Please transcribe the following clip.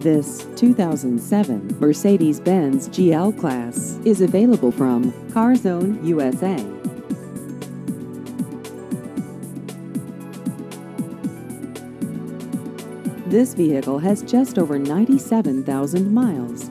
This 2007 Mercedes-Benz GL Class is available from CarZone USA. This vehicle has just over 97,000 miles.